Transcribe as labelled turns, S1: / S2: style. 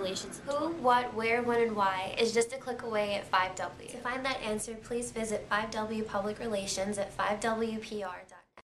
S1: relations?
S2: Who, what, where, when, and why is just a click away at 5W. To find that answer, please visit 5W Public Relations at 5WPR.com.